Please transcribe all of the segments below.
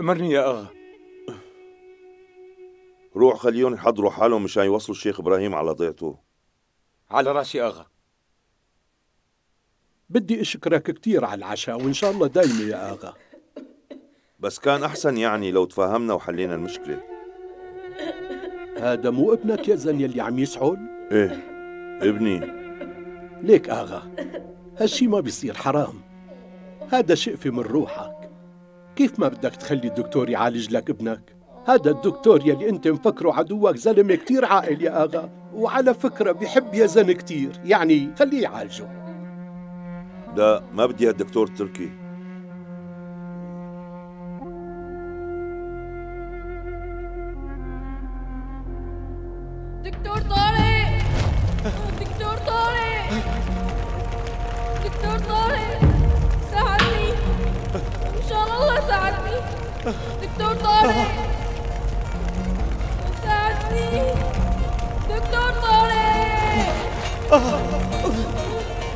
أمرني يا أغا. روح خليهم يحضروا حالهم مشان يوصلوا الشيخ إبراهيم على ضيعته. على رأسي أغا. بدي أشكرك كثير على العشاء وإن شاء الله دايمه يا أغا. بس كان أحسن يعني لو تفاهمنا وحلينا المشكلة. هذا مو ابنك يا زن يلي عم يسعل إيه ابني. ليك أغا هالشي ما بيصير حرام. هذا شقفة من روحك كيف ما بدك تخلي الدكتور يعالج لك ابنك؟ هذا الدكتور يلي انت مفكره عدوك زلمة كتير عاقل يا آغا وعلى فكرة بيحب يزن كتير يعني خليه يعالجه. لا ما بدي هالدكتور التركي. دكتور ساعدني دكتور طارق ساعدني دكتور طارق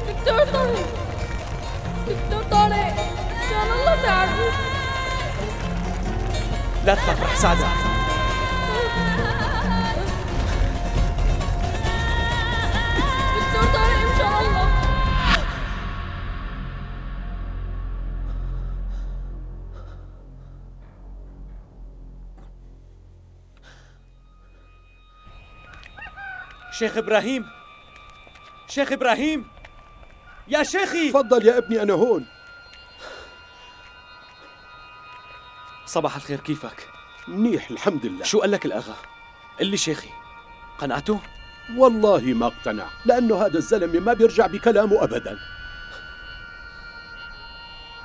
دكتور طارق دكتور طارق ان شاء الله ساعدني لا تخاف رح شيخ إبراهيم. شيخ إبراهيم. يا شيخي. تفضل يا ابني أنا هون. صباح الخير كيفك؟ منيح الحمد لله. شو قال لك الأغا؟ قل لي شيخي قنعته؟ والله ما اقتنع لأنه هذا الزلمة ما بيرجع بكلامه ابدا.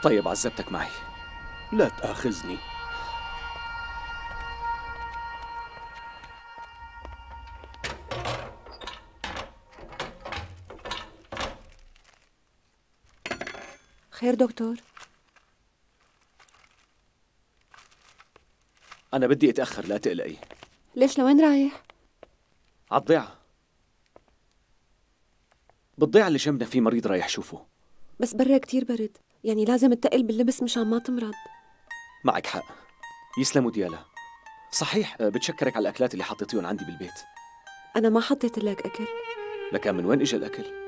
طيب عذبتك معي. لا تآخذني. خير دكتور أنا بدي أتأخر لا تقلقي. ليش؟ لوين رايح؟ عالضيعة. بالضيعة اللي جنبنا في مريض رايح شوفه. بس برا كتير برد. يعني لازم تقل باللبس مشان ما تمرض. معك حق. يسلموا ديالا. صحيح آه، بتشكرك على الأكلات اللي حطيتيهم عندي بالبيت. أنا ما حطيت لك أكل. لكن من وين اجى الأكل؟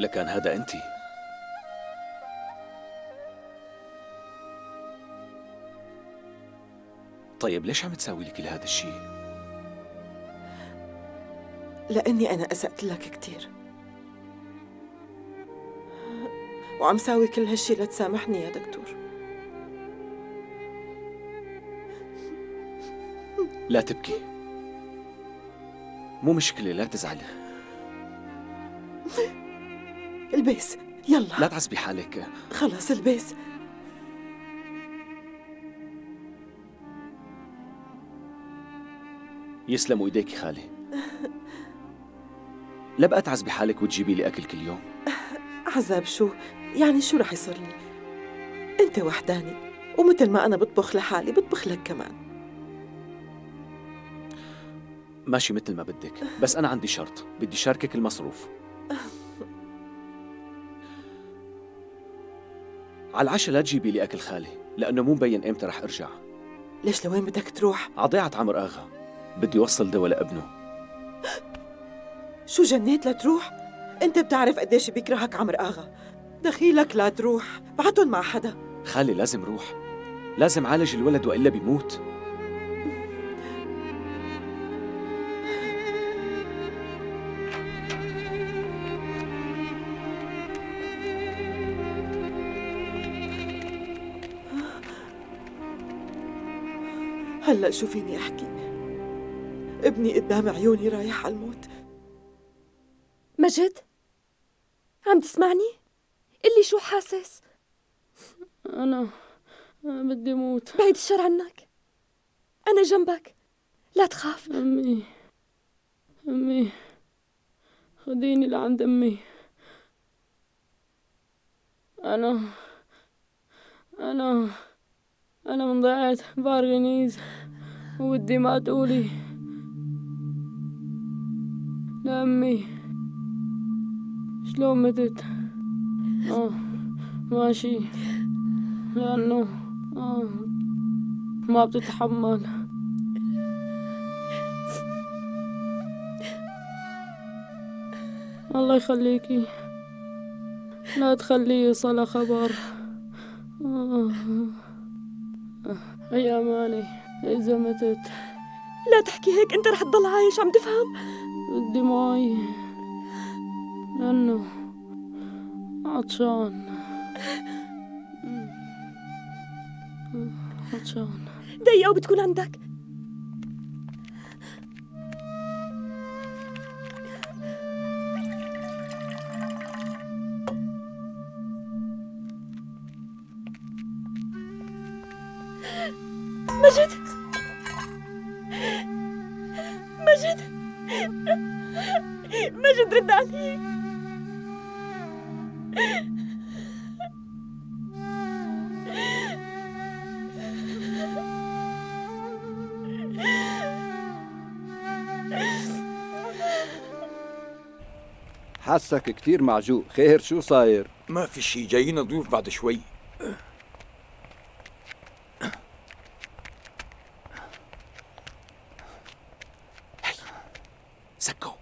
لكان هذا انت. طيب ليش عم تساوي لي كل هذا الشيء؟ لأني أنا أسأت لك كتير. وعم ساوي كل هالشي لتسامحني يا دكتور. لا تبكي. مو مشكلة لا تزعلي. البس يلا. لا تعذبي حالك. خلص البس يسلموا إيديك خالي. لا بقى تعذبي حالك وتجيبي لي أكل كل يوم. عذاب شو؟ يعني شو رح يصير لي؟ أنت وحداني. ومثل ما أنا بطبخ لحالي بطبخ لك كمان. ماشي مثل ما بدك. بس أنا عندي شرط. بدي شاركك المصروف. على العشاء لا تجيبي لي أكل خالي لأنه مو مبين إمتى رح أرجع. ليش لوين بدك تروح؟ عضيعة عمر آغا. بدي اوصل دواء لابنه. شو جنيت لتروح؟ أنت بتعرف قديش بيكرهك عمر آغا. دخيلك لا تروح بعتن مع حدا. خالي لازم روح. لازم عالج الولد وإلا بيموت. هلا شو فيني أحكي. ابني قدام عيوني رايح على الموت. مجد عم تسمعني؟ قلي شو حاسس؟ أنا أنا بدي أموت بعيد الشر عنك. أنا جنبك. لا تخاف. أمي أمي خديني لعند أمي. أنا أنا أنا من ضيعة بارغنيز ودي ما تقولي. لأمي شلون متت؟ آه ماشي. لأنه آه ما بتتحمل. الله يخليكي. لا تخليه يوصل خبر. آه. يا ماني إذا متت لا تحكي هيك أنت رح تضل عايش عم تفهم؟ بدي مي لأنه عطشان. عطشان. دقيقة وبتكون عندك. حسك كتير معجوق. خير شو صاير؟ ما في شي جايين ضيوف بعد شوي. سكو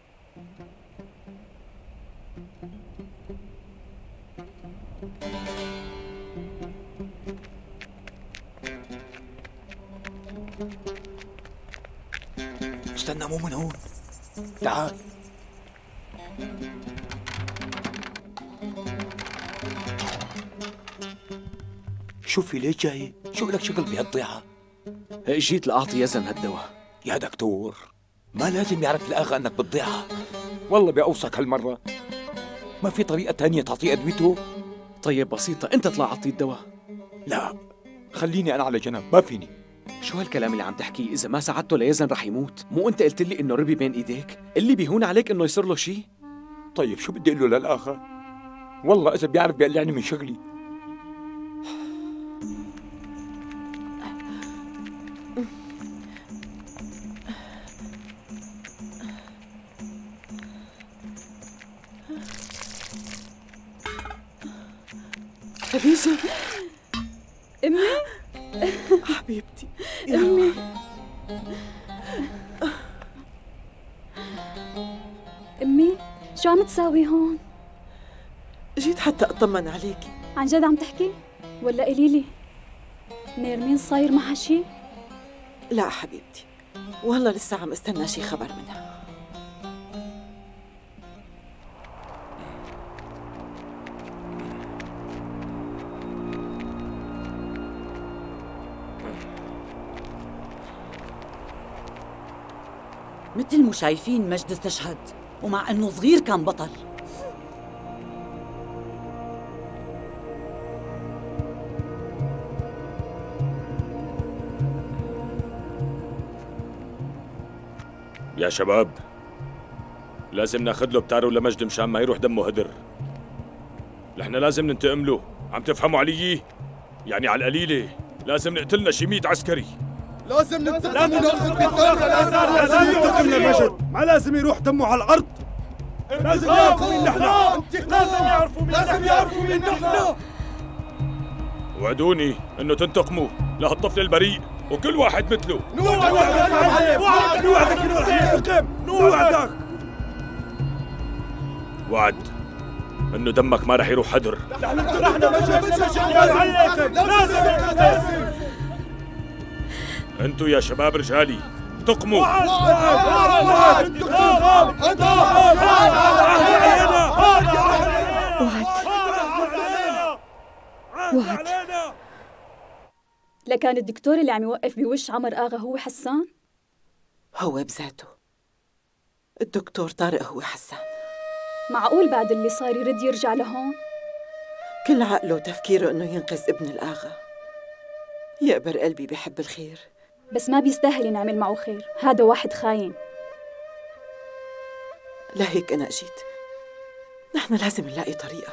استنى مو من هون. تعال. شوفي ليش جاي؟ شو لك شغل بهالضيعة؟ جيت لأعطي يزن هالدواء. يا دكتور ما لازم يعرف الأغا أنك بالضيعة. والله بأوصك هالمرة. ما في طريقة تانية تعطيه أدويته؟ طيب بسيطة. أنت طلع أعطي الدواء. لا خليني أنا على جنب. ما فيني. شو هالكلام اللي عم تحكيه إذا ما ساعدته ليزن رح يموت. مو أنت قلت لي إنه ربي بين إيديك؟ اللي بيهون عليك إنه يصير له شيء طيب شو بدي أقول له للآخر؟ والله إذا بيعرف بيقلعني من شغلي. خديجة أمي. حبيبتي. أمي. أمي شو عم تساوي هون؟ جيت حتى أطمن عليكي عن جد عم تحكي؟ ولا قولي لي. نيرمين صاير معها شي؟ لا حبيبتي. والله لسه عم استنى شي خبر منها. مثل ما شايفين مجد استشهد ومع إنه صغير كان بطل. يا شباب لازم ناخذ له بتارو لمجد مشان ما يروح دمه هدر. نحن لازم ننتقم له. عم تفهموا علي؟ يعني على القليلة. لازم نقتلنا شي 100 عسكري. لازم ننتقم وناخذ بالثورة لازم ننتقم لمجد ما لازم يروح دمه على الأرض لازم يعرفوا مين نحن لازم يعرفوا مين لازم يعرفوا مين نحن وعدوني انه تنتقموا لهالطفل البريء وكل واحد مثله نوعدك نوعدك نوعدك انه رح ينتقم نوعدك وعد انه دمك ما رح يروح هدر نحن مجد لازم لازم أنتوا يا شباب رجالي انتقموا وعد لكان الدكتور اللي عم يوقف بوش عمر آغا هو حسان؟ هو بذاته. الدكتور طارق هو حسان. معقول بعد اللي صار يرد يرجع لهون؟ كل عقله وتفكيره إنه ينقذ ابن الآغا. يقبر قلبي بحب الخير. بس ما بيستاهل ينعمل معه خير. هذا واحد خاين. لهيك أنا أجيت. نحن لازم نلاقي طريقة.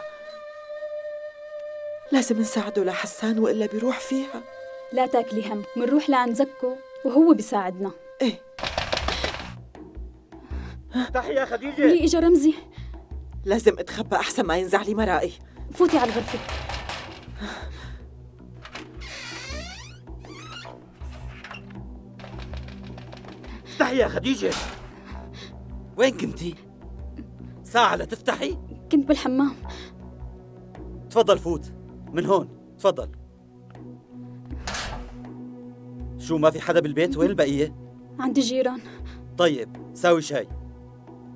لازم نساعده لحسان وإلا بيروح فيها. لا تاكلي هم. منروح لعند زكو وهو بيساعدنا. إيه. افتحي يا خديجة. لي إجا رمزي. لازم أتخبى أحسن ما ينزع لي مرائي. فوتي على الغرفة. افتحي يا خديجة؟ وين كنتي؟ ساعة لتفتحي؟ كنت بالحمام. تفضل فوت. من هون. تفضل. شو ما في حدا بالبيت؟ وين البقية؟ عند الجيران طيب ساوي شاي.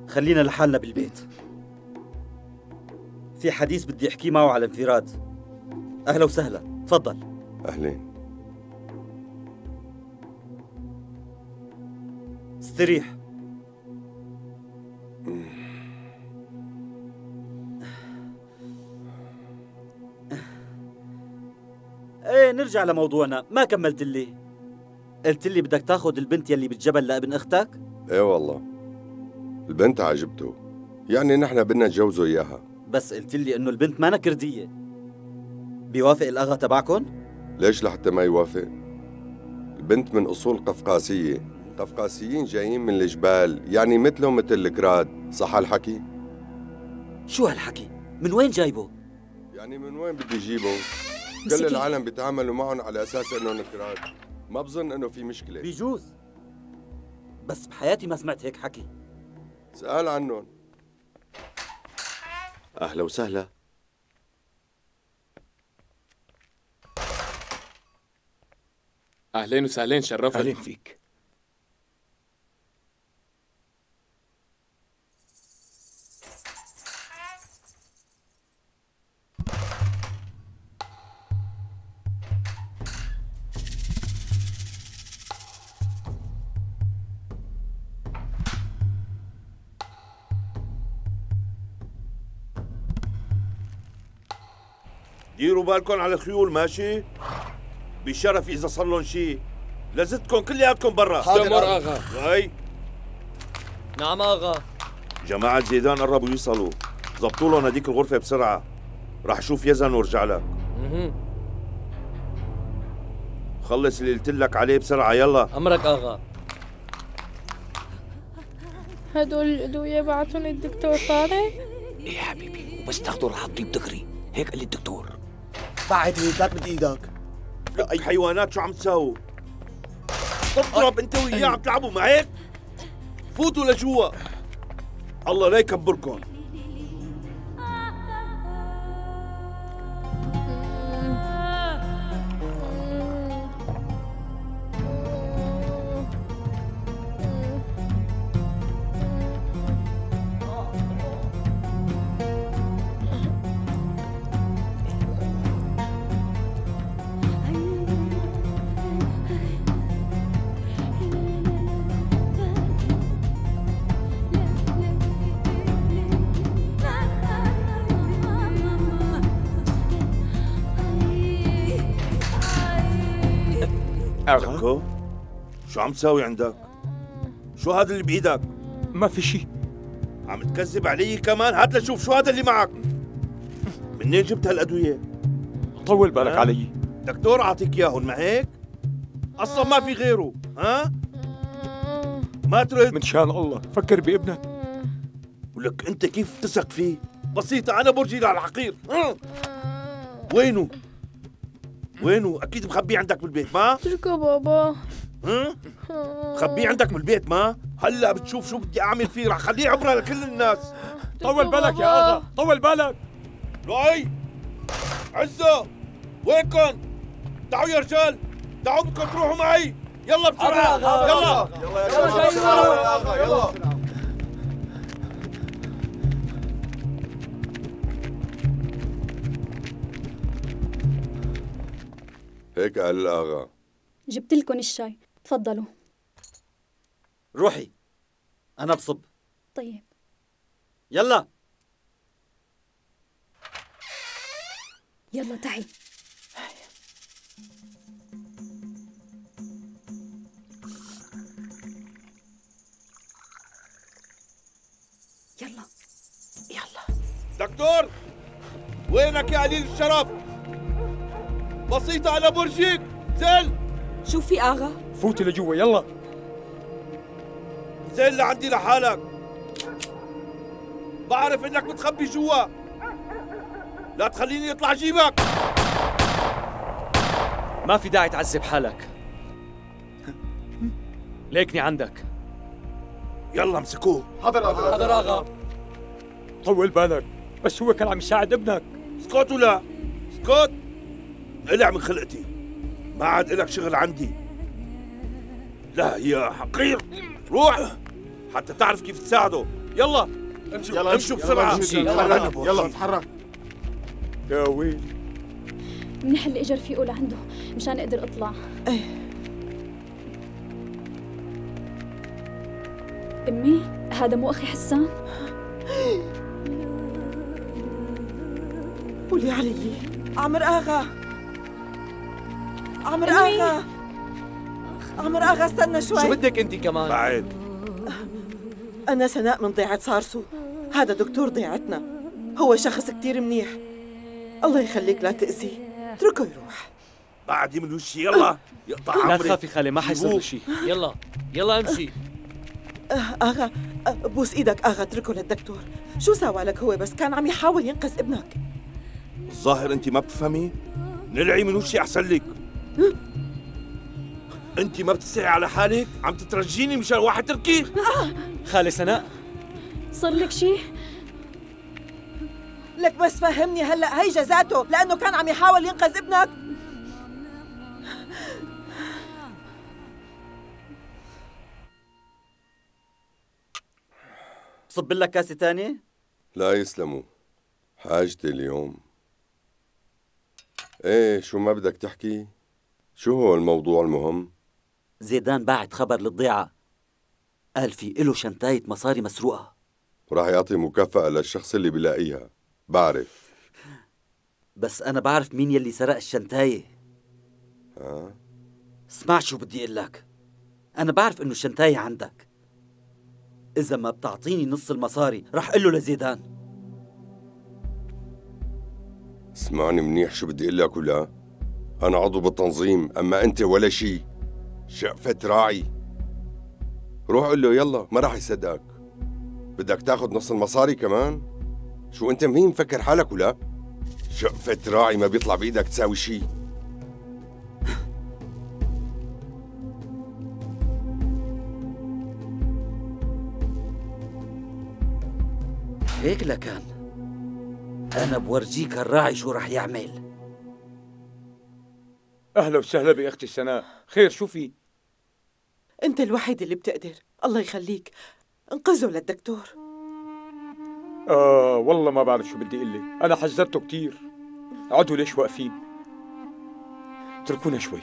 خلينا لحالنا بالبيت. في حديث بدي احكيه معه على انفراد. أهلا وسهلا. تفضل. أهلين. استريح إيه نرجع لموضوعنا. ما كملت لي قلت لي بدك تاخذ البنت يلي بالجبل لابن أختك؟ إيه والله. البنت عجبته يعني نحن بدنا نجوزه إياها. بس قلت لي إنه البنت ما كرديه بيوافق الأغا تبعكم ليش لحتى ما يوافق؟ البنت من أصول قفقاسية. قفقاسيين جايين من الجبال يعني مثلهم مثل الكراد صح الحكي؟ شو هالحكي؟ من وين جايبه؟ يعني من وين بدي جيبه؟ كل. العالم بيتعاملوا معهم على أساس إنهم كراد ما بظن إنه في مشكلة. بيجوز. بس بحياتي ما سمعت هيك حكي. سأل عنهم. أهلا وسهلا. أهلين وسهلين شرفت أهلين فيك. ديروا بالكم على الخيول ماشي؟ بشرف إذا صار لهم شيء لزتكم كلياتكم برا. حاضر آغا. هاي. نعم آغا. جماعة زيدان قربوا يوصلوا. زبطوا لهم هديك الغرفة بسرعة. راح أشوف يزن وأرجع لك. خلص اللي قلت لك عليه بسرعة. يلا. أمرك آغا. هدول الأدوية بعتهم الدكتور طارق؟ إيه يا حبيبي وبس تاخده راح تطيب دغري. هيك قال لي الدكتور. بعد هيك لا تمد إيدك. أي حيوانات شو عم تساووا تضرب أنت وياه عم تلعبوا معك؟ فوتوا لجوا. الله لا يكبركم. عم تساوي عندك؟ شو هذا اللي بإيدك؟ ما في شيء عم تكذب علي كمان هات لشوف شو هذا اللي معك منين جبت هالأدوية؟ طول بالك؟ علي دكتور أعطيك اياهم ما هيك؟ أصلا ما في غيره ها؟ ما ترد من شان الله فكر بابنك ولك أنت كيف تثق فيه؟ بسيطة أنا برجي على الحقير ها؟ وينه؟ وينه؟ أكيد مخبيه عندك بالبيت ما؟ اتركوا بابا ها؟ مخبيه عندك بالبيت ما؟ هلا بتشوف شو بدي أعمل فيه رح خليه عبرة لكل الناس. طول بالك يا اغا طول بالك. لؤي عزة وينكم؟ تعالوا يا رجال تعالوا بدكم تروحوا معي. يلا بسرعة. يلا. يلا يلا هيك قال الآغا. جبت لكم الشاي. تفضلوا. روحي. أنا بصب. طيب. يلا. يلا تعي. يلا. يلا. دكتور وينك يا قليل الشرف؟ بسيطة على برجيك. زل. شو في آغا؟ فوتي لجوا يلا. زل لعندي لحالك. بعرف إنك متخبي جوا. لا تخليني اطلع جيبك. ما في داعي تعذب حالك. ليكني عندك. يلا امسكوه. حاضر اغا حاضر. آغا. طول بالك بس هو كان عم يساعد ابنك. اسكت ولا؟ اسكت قلع من خلقتي. ما عاد إلك شغل عندي. لا يا حقير. روح حتى تعرف كيف تساعده. يلا امشوا يلا امشوا بسرعة. يلا يلا نتحرك يا ويل منيح اللي اجى رفيقه لعنده مشان أقدر أطلع. إيه. أمي هذا مو أخي حسان؟ قولي علي عمر آغا. عمر أمي. عمر آغا استنى شوي. شو بدك أنت كمان؟ بعد. أنا سناء من ضيعة صارسو هذا دكتور ضيعتنا. هو شخص كتير منيح. الله يخليك لا تأذيه اتركه يروح. بعد من وشي يلا. يقطع لا عمري. تخافي خالي ما حيصير شيء يلا. يلا امشي. آه، آغا آه، بوس إيدك آغا اتركه للدكتور. شو سوى لك هو بس؟ كان عم يحاول ينقذ ابنك. الظاهر أنت ما بتفهمي. نلعي من وشي أحسن لك. انت ما بتستحي على حالك عم تترجيني مشان واحد تركي؟ خالي سناء. صار لك شيء لك بس فهمني هلا هي جزاته لأنه كان عم يحاول ينقذ ابنك. صب لك كاسة تانية؟ لا يسلموا. حاجتي اليوم. إيه شو ما بدك تحكي؟ شو هو الموضوع المهم؟ زيدان باعت خبر للضيعة. قال في إله شنتاية مصاري مسروقة. وراح يعطي مكافأة للشخص اللي بلاقيها بعرف. بس أنا بعرف مين يلي سرق الشنتاية ها؟ اسمع شو بدي أقول لك. أنا بعرف إنه الشنتاية عندك. إذا ما بتعطيني نص المصاري رح أقول له لزيدان. اسمعني منيح شو بدي أقول لك ولا؟ أنا عضو بالتنظيم أما أنت ولا شي. شقفة راعي. روح قل له يلا ما راح يصدقك. بدك تاخذ نص المصاري كمان؟ شو أنت مين مفكر حالك ولا؟ شقفة راعي ما بيطلع بإيدك تساوي شي. هيك لكان. أنا بورجيك الراعي شو رح يعمل. أهلا وسهلا بأختي سناء خير شو في؟ أنت الوحيد اللي بتقدر. الله يخليك. انقذه للدكتور. آه والله ما بعرف شو بدي أقول لك. أنا حذرته كثير اقعدوا ليش واقفين؟ اتركونا شوي.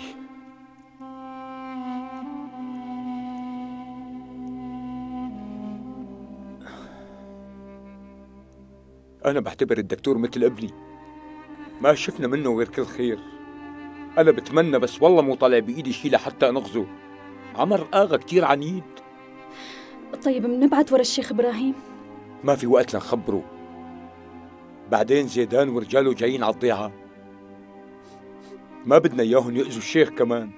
أنا بعتبر الدكتور مثل ابني. ما شفنا منه غير كل خير. أنا بتمنى بس والله مو طالع بإيدي شي لحتى أنقذه. عمر آغا كتير عنيد. طيب منبعت ورا الشيخ إبراهيم. ما في وقت لنخبره. بعدين زيدان ورجاله جايين على الضيعة ما بدنا إياهم يأذوا الشيخ كمان.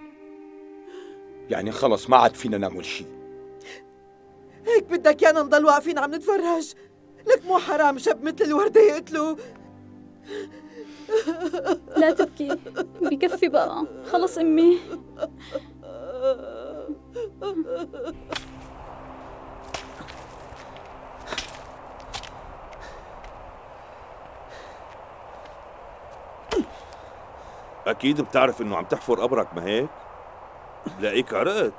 يعني خلص ما عاد فينا نعمل شي. هيك بدك يانا نضل واقفين عم نتفرج؟ لك مو حرام شب مثل الوردة يقتلوا؟ لا تبكي بكفي بقى. خلص أمي. أكيد بتعرف إنه عم تحفر قبرك ما هيك؟ لاقيك عرقت.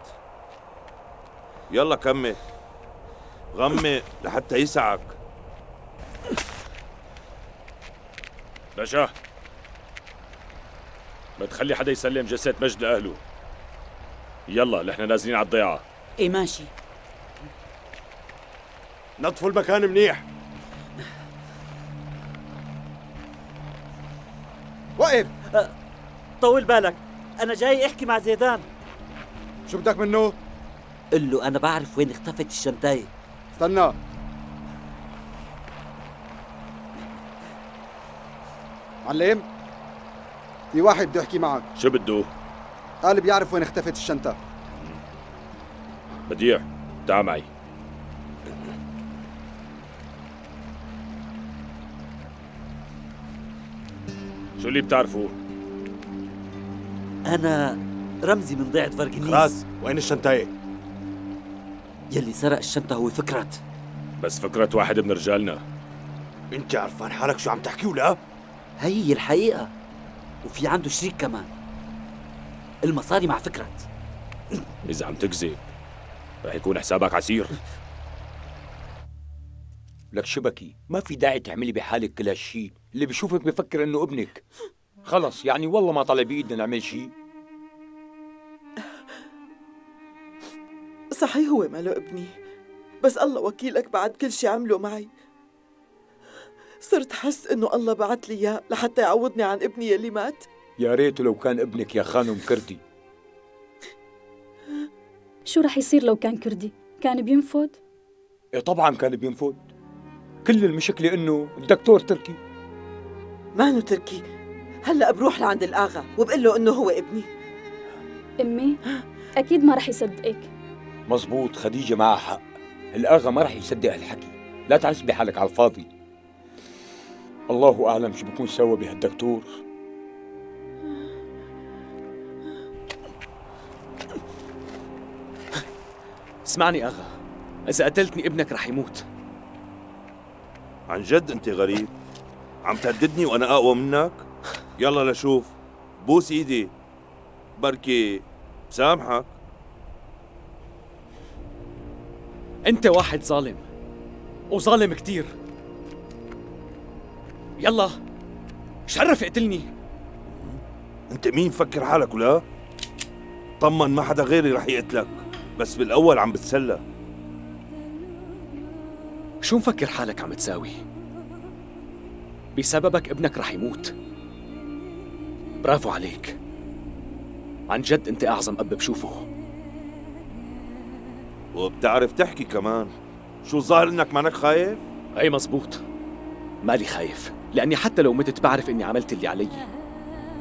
يلا كمل. غمق لحتى يسعك. باشا ما تخلي حدا يسلم جثة مجد لأهله. يلا نحن نازلين على الضيعة إيه ماشي. نظفوا المكان منيح. وقف. طول بالك. أنا جاي أحكي مع زيدان. شو بدك منه؟ قل له أنا بعرف وين اختفت الشنتايه استنى. معلم في واحد بده يحكي معك. شو بده؟ قال بيعرف وين اختفت الشنطة بديع تعال معي شو اللي بتعرفه؟ أنا رمزي من ضيعة فرقنيس خلاص وين الشنطاية؟ يلي سرق الشنطة هو فكرت بس فكرة واحد من رجالنا انت عرفان حالك شو عم تحكي ولا؟ هي الحقيقة وفي عنده شريك كمان المصاري مع فكرت إذا عم تكذب رح يكون حسابك عسير. لك شبكي ما في داعي تعملي بحالك كل هالشي. اللي بيشوفك بفكر إنه ابنك. خلص يعني والله ما طلع بإيدنا نعمل شيء صحيح هو ماله ابني. بس الله وكيلك بعد كل شي عمله معي. صرت حس إنه الله بعت لي إياه لحتى يعوضني عن ابني يلي مات. يا ريت لو كان ابنك يا خانم كردي. شو رح يصير لو كان كردي؟ كان بينفد؟ إيه طبعا كان بينفد كل المشكلة إنه الدكتور تركي. مانو تركي؟ هلأ بروح لعند الآغا وبقول له إنه هو ابني. أمي أكيد ما رح يصدقك. مزبوط خديجة معها حق. الآغا ما رح يصدق هالحكي. لا تعذبي حالك على الفاضي. الله أعلم شو بكون سوى بهالدكتور. اسمعني أغا إذا قتلتني ابنك رح يموت. عن جد أنت غريب. عم تهددني وأنا أقوى منك؟ يلا لشوف. بوس إيدي. بركي بسامحك. أنت واحد ظالم وظالم كتير. يلا شرف اقتلني. أنت مين فكر حالك ولا؟ طمن ما حدا غيري رح يقتلك. بس بالأول عم بتسلى. شو مفكر حالك عم تساوي؟ بسببك ابنك رح يموت. برافو عليك. عن جد انت أعظم أب بشوفه. وبتعرف تحكي كمان. شو الظاهر إنك مانك خايف؟ أي مزبوط. مالي خايف لأني حتى لو متت بعرف إني عملت اللي علي.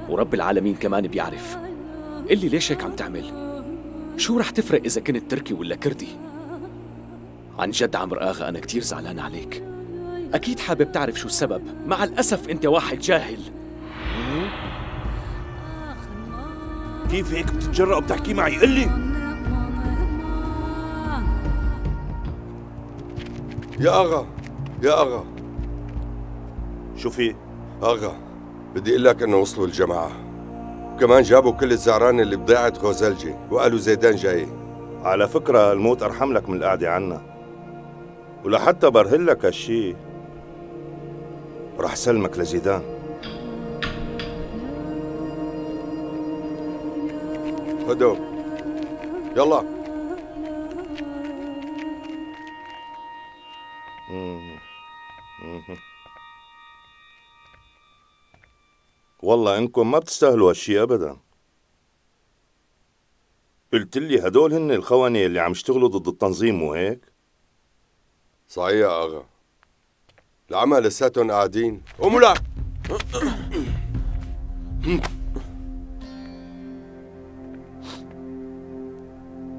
ورب العالمين كمان بيعرف. قلي ليش هيك عم تعمل؟ شو رح تفرق إذا كنت تركي ولا كردي؟ عن جد عمرو آغا أنا كتير زعلان عليك. أكيد حابب تعرف شو السبب. مع الأسف أنت واحد جاهل. كيف هيك بتتجرأ وبتحكي معي؟ قل لي. يا أغا يا أغا. شو في؟ أغا بدي أقول لك إنه وصلوا الجماعة. كمان جابوا كل الزعران اللي بضيعة غوزلجي وقالوا زيدان جاي. على فكرة الموت أرحم لك من القعدة عنا. ولحتى برهن لك هالشي رح سلمك لزيدان. خدوا يلا. والله انكم ما بتستاهلوا هالشي ابدا قلت لي هدول هن الخونة اللي عم يشتغلوا ضد التنظيم مو هيك؟ صحيح يا أغا العمى لساتهم قاعدين قوموا لا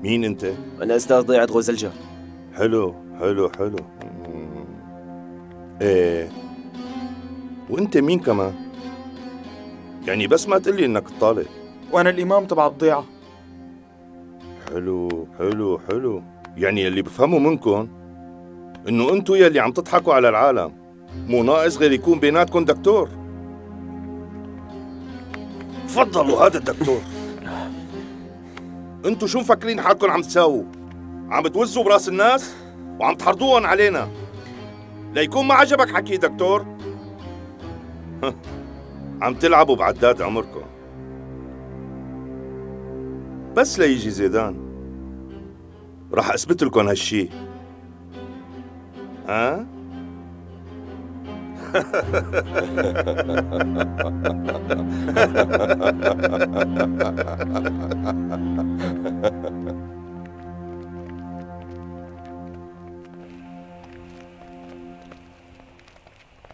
مين انت؟ أنا أستاذ ضيعة غوزلجة حلو حلو حلو. إيه وانت مين كمان؟ يعني بس ما تقلي إنك طالب وأنا الإمام تبع الضيعة. حلو حلو حلو. يعني اللي بفهمه منكم إنه انتو يلي عم تضحكوا على العالم. مو ناقص غير يكون بيناتكم دكتور. تفضلوا هذا الدكتور. انتو شو مفكرين حالكم عم تساووا؟ عم بتوزوا براس الناس وعم تحرضوهم علينا. ليكون ما عجبك حكي دكتور. عم تلعبوا بعداد عمركم. بس ليجي زيدان. رح أثبت لكم هالشي. ها؟ أه؟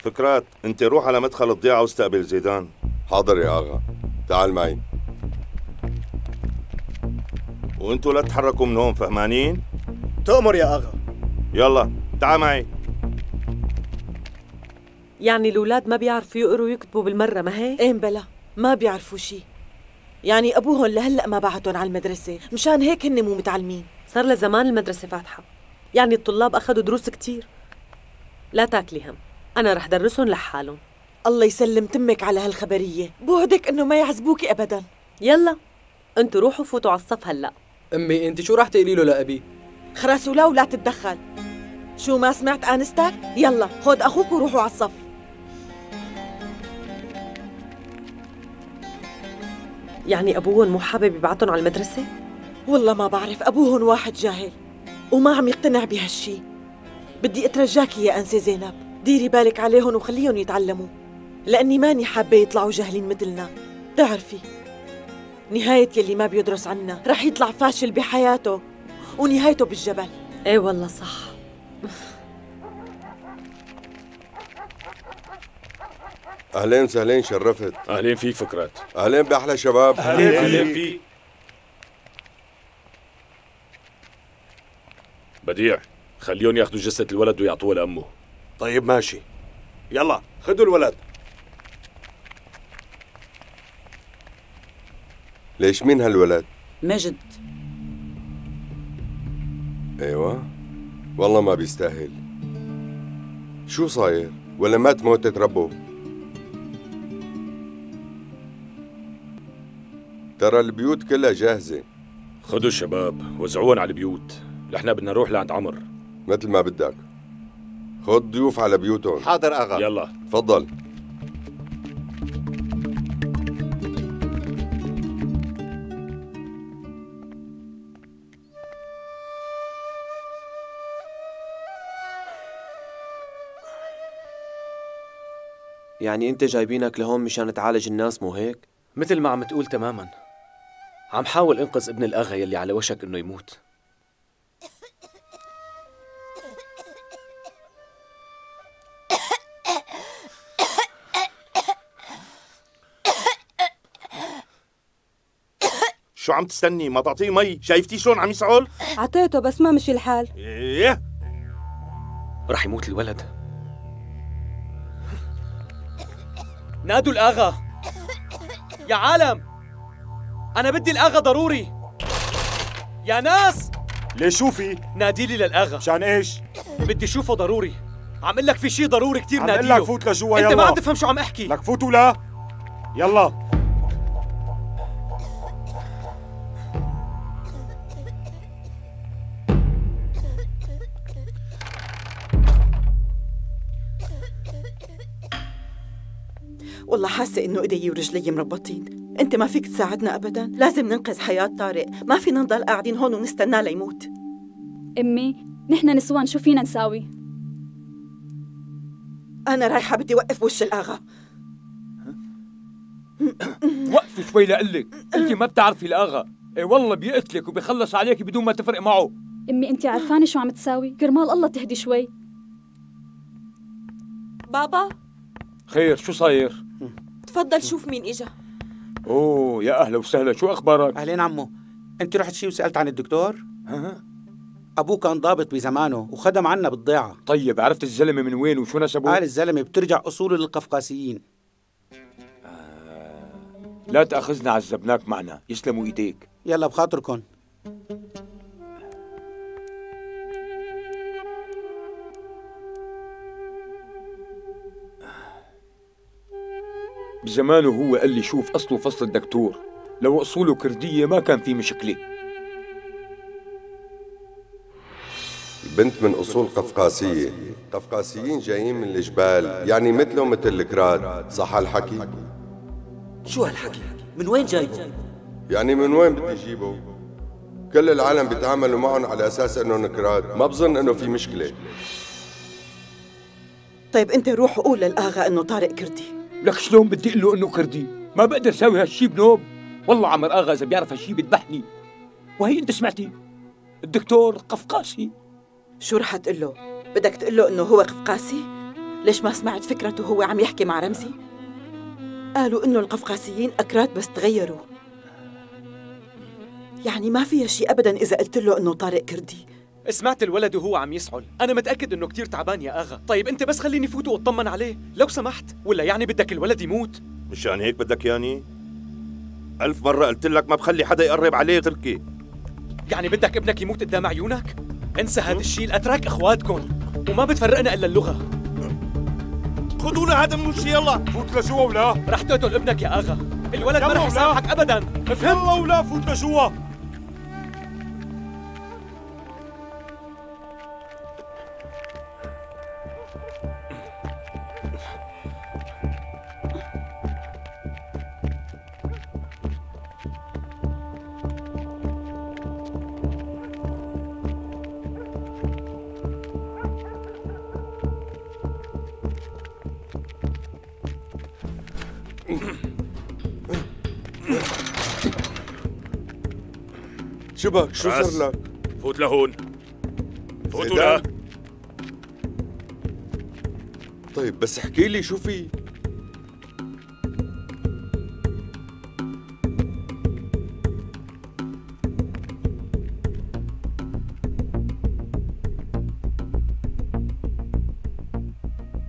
فكرات انت روح على مدخل الضيعة واستقبل زيدان حاضر يا آغا. تعال معي. وانتوا لا تتحركوا من هون فهمانين؟ تؤمر يا آغا. يلا تعال معي. يعني الأولاد ما بيعرفوا يقروا ويكتبوا بالمرة ما هيك؟ إيه بلا. ما بيعرفوا شي. يعني أبوهم لهلأ ما بعتهم على المدرسة. مشان هيك هن مو متعلمين. صار لزمان المدرسة فاتحة. يعني الطلاب أخذوا دروس كتير. لا تاكلي هم. أنا رح درسهم لحالهم. الله يسلم تمك على هالخبرية. بوعدك إنه ما يعذبوكي أبدا. يلا أنتوا روحوا فوتوا على الصف هلأ. أمي أنت شو راح تقولي له لأبي؟ خرس ولا ولا تتدخل. شو ما سمعت آنستك؟ يلا خد أخوك وروحوا على الصف. يعني أبوهم مو حابب يبعتهم على المدرسة؟ والله ما بعرف أبوهم واحد جاهل وما عم يقتنع بهالشي. بدي أترجاكي يا أنسة زينب. ديري بالك عليهم وخليهم يتعلموا. لأني ماني حابة يطلعوا جاهلين مثلنا. تعرفي نهاية يلي ما بيدرس عنا. رح يطلع فاشل بحياته ونهايته بالجبل. إيه والله صح. أهلين وسهلين شرفت. أهلين فيك فكرات. أهلين بأحلى شباب. أهلين فيك. بديع خليهم ياخذوا جثة الولد ويعطوها لأمه. طيب ماشي. يلا خدوا الولد. ليش مين هالولد؟ مجد. أيوه. والله ما بيستاهل. شو صاير؟ ولا مات موتة ربه ترى البيوت كلها جاهزة. خدوا الشباب وزعوهم على البيوت. نحن بدنا نروح لعند عمر. مثل ما بدك. خد ضيوف على بيوتهم. حاضر أغا. يلا. تفضل. يعني انت جايبينك لهون مشان تعالج الناس مو هيك؟ مثل ما عم تقول تماما. عم حاول انقذ ابن الأغا يلي على وشك إنه يموت. شو عم تستني؟ ما تعطيه مي. شايفتي شلون عم يسعل؟ عطيته بس ما مشي الحال. إيه. رح يموت الولد. نادوا الآغا. يا عالم. أنا بدي الآغا ضروري. يا ناس. ليش شو في؟ نادي لي للآغا. مشان إيش؟ بدي اشوفه ضروري. عم أقول لك في شيء ضروري كثير عم ناديه أقول لك فوت لجوا أنت يلا ما عم تفهم شو عم أحكي. لك فوت ولا؟ يلا. حاسة إنه إيدي ورجلي مربطين. أنت ما فيك تساعدنا أبدا. لازم ننقذ حياة طارق. ما فينا نضل قاعدين هون ونستناه ليموت. أمي نحن نسوان. شو فينا نساوي؟ أنا رايحة بدي وقف وش الأغا. وقفي شوي لقلك أنت ما بتعرفي الأغا. اي والله بيقتلك وبيخلص عليك بدون ما تفرق معه. أمي أنت عرفانة شو عم تساوي؟ كرمال الله تهدي شوي. بابا؟ خير شو صاير؟ تفضل شوف مين إجا. أوه يا أهلا وسهلا. شو أخبارك؟ أهلين عمو. أنت رحت شي وسألت عن الدكتور؟ ها أبوه كان ضابط بزمانه وخدم عنا بالضيعة. طيب عرفت الزلمة من وين وشو نسبه؟ قال الزلمة بترجع أصوله للقفقاسيين. لا تأخذنا عذبناك معنا. يسلموا إيديك. يلا بخاطركم بزمانه هو قال لي شوف أصله فصل الدكتور لو أصوله كردية ما كان في مشكلة بنت من أصول قفقاسية قفقاسيين جايين من الجبال يعني مثلهم مثل الكراد صح الحكي؟ شو هالحكي؟ من وين جايبه؟ يعني من وين بدي اجيبه؟ كل العالم بيتعاملوا معهم على أساس إنهم كراد، ما بظن إنه في مشكلة طيب أنت روح وقول للآغا إنه طارق كردي لك شلون بدي أقول له انه كردي؟ ما بقدر أسوي هالشي بنوب والله عمر اغا اذا بيعرف هالشي بيذبحني وهي أنت سمعتي الدكتور قفقاسي شو رح تقول له؟ بدك تقول له إنه هو قفقاسي؟ ليش ما سمعت فكرته وهو عم يحكي مع رمزي؟ قالوا إنه القفقاسيين أكراد بس تغيروا يعني ما فيها شيء ابدا إذا قلت له إنه طارق كردي سمعت الولد وهو عم يسعل أنا متأكد إنه كتير تعبان يا أغا. طيب أنت بس خليني فوت وأطمن عليه. لو سمحت ولا يعني بدك الولد يموت؟ مشان هيك بدك ياني ألف مرة قلت لك ما بخلي حدا يقرب عليه غيركي يعني بدك ابنك يموت قدام عيونك؟ انسى هذا الشيء الاتراك أخواتكم. وما بتفرقنا إلا اللغة. خذوا له هذا من وشي يلا. فوت لجوا ولا؟ رح تقتل ابنك يا أغا. الولد ما رح. يسامحك ابدا. فهمت يلا ولا فوت لجوا. شو بك؟ شو. صار لك؟ فوت لهون فوت زيدان؟ ولا طيب بس احكي لي شو في؟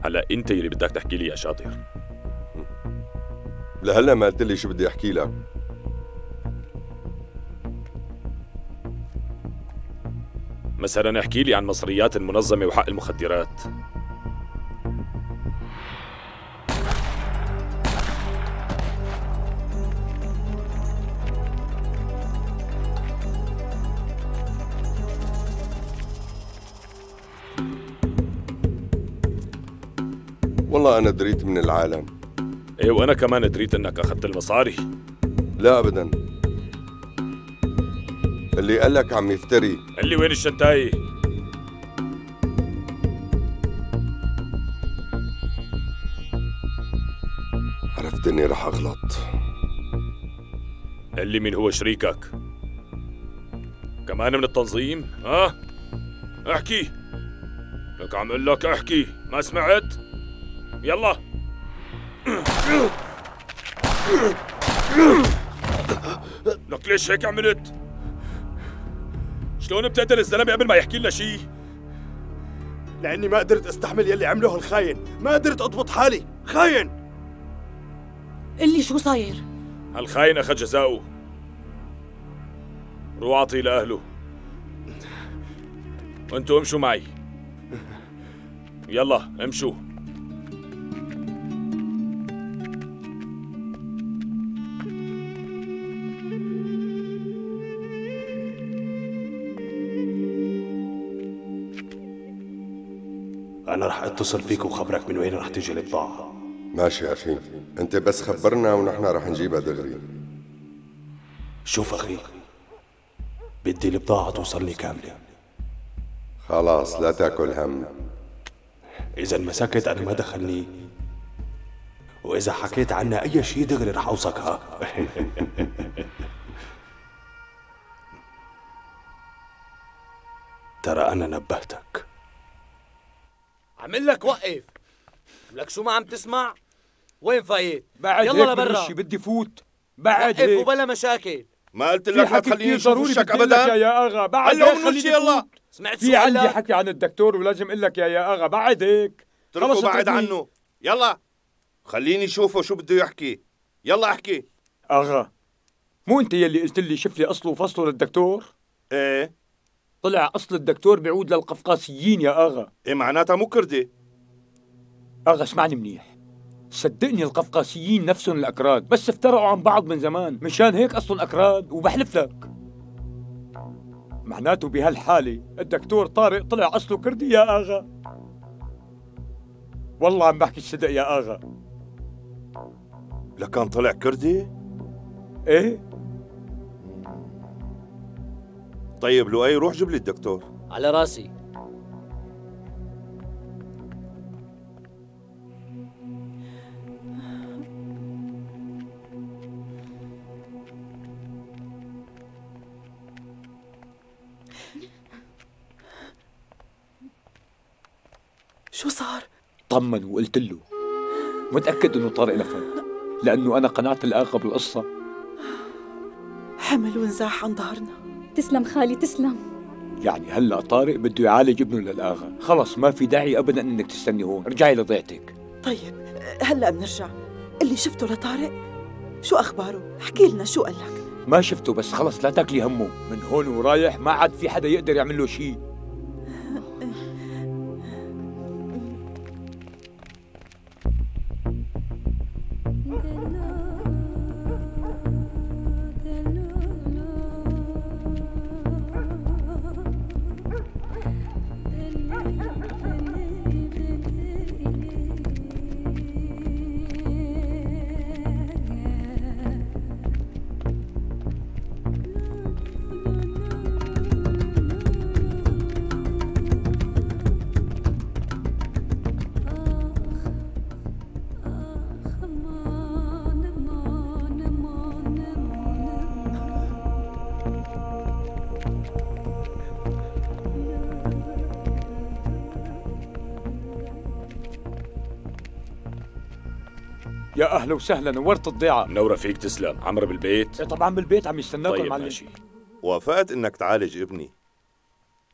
هلا انت يلي بدك تحكي لي يا شاطر لهلا ما قلت لي شو بدي احكي لك مثلا احكي لي عن مصريات المنظمة وحق المخدرات. والله أنا دريت من العالم. إيه وأنا كمان دريت إنك أخذت المصاري. لا ابدا. اللي قال لك عم يفتري. اللي وين الشنتاي عرفت إني رح أغلط. اللي مين هو شريكك؟ كمان من التنظيم؟ ها؟ احكي. لك عم أقول لك احكي. ما سمعت؟ يلا. لك ليش هيك عملت؟ شلون بتقتل الزلمه قبل ما يحكي لنا شيء لأني ما قدرت أستحمل يلي عمله الخاين. ما قدرت أضبط حالي. خاين! قلي شو صاير؟ هالخاين أخذ جزاؤه. روح أعطيه لأهله. وانتوا امشوا معي. يلا امشوا. رح اتصل فيك وخبرك من وين رح تيجي البضاعه ماشي يا أخي. أنت بس خبرنا ونحن رح نجيبها دغري شوف أخي بدي البضاعة توصلني كاملة. خلاص لا تأكل هم. إذا مسكت أنا ما دخلني. وإذا حكيت عنا أي شيء دغري رح اوصك ها ترى أنا نبهتك. عمل لك وقف. لك شو ما عم تسمع؟ وين فايت بعد يلا لبرا. بدي فوت. بعد وقف هيك. وبلا مشاكل. ما قلت لك ما تخليني أشوف وشك ابدا. لك يا يا أغا. بعد هيك يلا. سمعت في عندي حكي عن الدكتور ولازم أقول لك يا يا أغا. بعد هيك. اتركه بعد. عنه. يلا. خليني اشوفه شو بده يحكي. يلا احكي. أغا مو أنت يلي قلت لي شوف لي أصله وفصله للدكتور؟ إيه. طلع أصل الدكتور بيعود للقفقاسيين يا آغا. إيه معناتها مو كردي؟ آغا اسمعني منيح. صدقني القفقاسيين نفسهم الأكراد بس افترقوا عن بعض من زمان. مشان هيك اصلهم اكراد وبحلف لك. معناته بهالحالة الدكتور طارق طلع أصله كردي يا آغا. والله عم بحكي الصدق يا آغا. لكان طلع كردي؟ إيه؟ طيب لؤي روح جيب لي الدكتور. على راسي. شو صار؟ طمن وقلت له متأكد إنه طارق نفد لأنه أنا قنعت الآغا بالقصة. حمل ونزاح عن ظهرنا. تسلم خالي تسلم. يعني هلا طارق بده يعالج ابنه للآغا خلص ما في داعي أبدا إنك تستني هون. رجعي لضيعتك. طيب هلا بنرجع. اللي شفته لطارق؟ شو أخباره؟ احكي لنا شو قال لك؟ ما شفته بس خلص لا تاكلي همه. من هون ورايح ما عاد في حدا يقدر يعمل له شيء يا أهلا وسهلا نورت الضيعة. منورة فيك تسلم. عمرو بالبيت؟ إيه طبعا بالبيت عم يستناكم طيب معلم. ماشي. وافقت إنك تعالج ابني.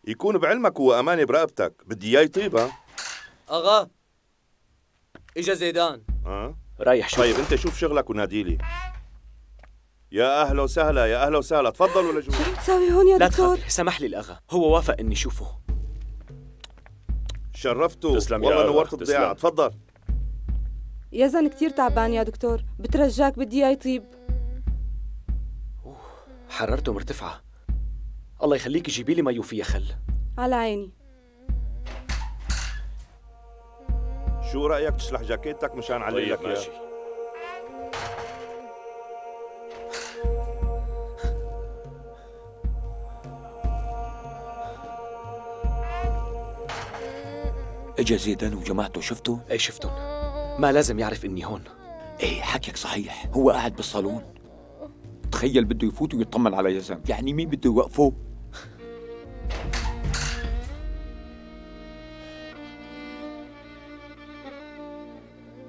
يكون بعلمك هو امانه برقبتك. بدي اياه يطيب ها أغا إجا زيدان. ها؟ رايح شوف. طيب أنت شوف شغلك وناديلي يا أهلا وسهلا يا أهلا وسهلا. تفضلوا لجوا تساوي هون يا لا دكتور؟ تخافي سمح لي الأغا. هو وافق إني شوفه. شرفتوا تسلم يا والله نورت الضيعة. تفضل. يزن كتير تعبان يا دكتور. بترجاك بدي اياه يطيب حرارته مرتفعة. الله يخليك جيبي لي مي وفيها خل. على عيني. شو رأيك تشلح جاكيتك مشان علي طيب لك ماشي. إجا زيدان وجماعته شفتوا؟ إيه شفتن ما لازم يعرف إني هون. إيه حكيك صحيح. هو قاعد بالصالون. تخيل بده يفوت ويطمن على يزن. يعني مين بده يوقفه؟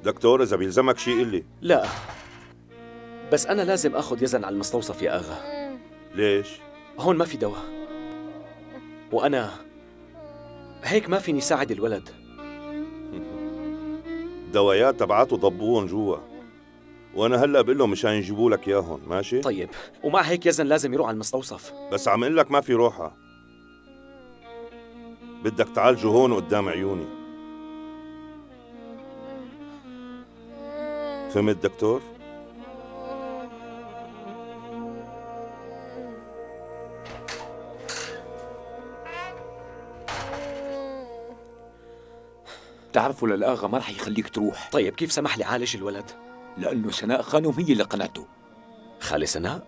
دكتور إذا بيلزمك شيء قل لي. لا. بس أنا لازم أخذ يزن على المستوصف يا أغا. ليش؟ هون ما في دواء. وأنا هيك ما فيني ساعد الولد. دوايات تبعاته ضبوهم جوا. وأنا هلأ بقول لهم مشان يجيبوا لك إياهم ماشي؟ طيب ومع هيك يزن لازم يروح على المستوصف. بس عم أقول لك ما في روحة. بدك تعالجه هون قدام عيوني. فهمت دكتور؟ بتعرفوا للآغا ما رح يخليك تروح. طيب كيف سمح لي؟ عالج الولد. لأنه سناء خانم هي اللي قنعته. خالي سناء؟